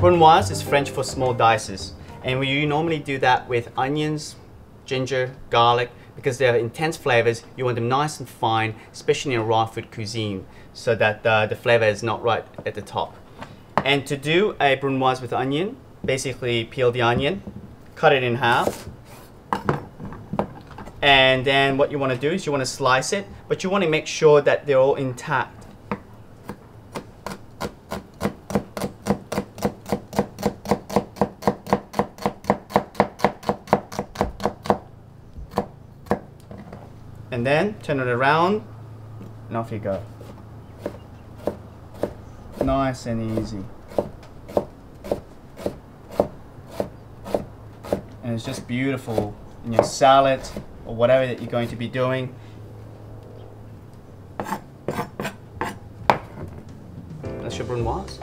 brunoise is French for small dices. And we normally do that with onions, ginger, garlic, because they're intense flavors. You want them nice and fine, especially in raw food cuisine, so that uh, the flavor is not right at the top. And to do a brunoise with onion, basically peel the onion, cut it in half, and then what you want to do is you want to slice it, but you want to make sure that they're all intact. And then turn it around and off you go. Nice and easy. And it's just beautiful in your salad or whatever that you're going to be doing. That's your brunoise.